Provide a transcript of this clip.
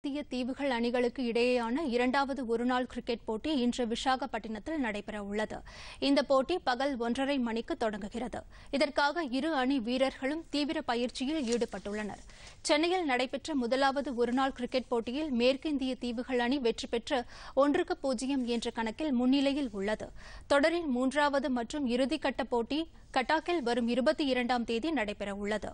இந்திய தீவுகள் அணிகளுக்கு இடையேயான இரண்டாவது ஒருநாள் கிரிக்கெட் போட்டி இன்று விசாகப்பட்டினத்தில் நடைபெறவுள்ளது. இந்த போட்டி பகல் ஒன்றரை மணிக்கு தொடங்குகிறது. இதற்காக இரு அணி வீரர்களும் தீவிர பயிற்சியில் ஈடுபட்டுள்ளனர். சென்னையில் நடைபெற்ற முதலாவது ஒருநாள் கிரிக்கெட் போட்டியில் மேற்கிந்திய தீவுகள் அணி வெற்றி பெற்று ஒன்றுக்கு பூஜ்ஜியம் என்ற கணக்கில் முன்னிலையில் உள்ளது. தொடரின் மூன்றாவது மற்றும் இறுதிக்கட்ட போட்டி கட்டாக்கில் வரும் இருபத்தி இரண்டாம் தேதி நடைபெறவுள்ளது.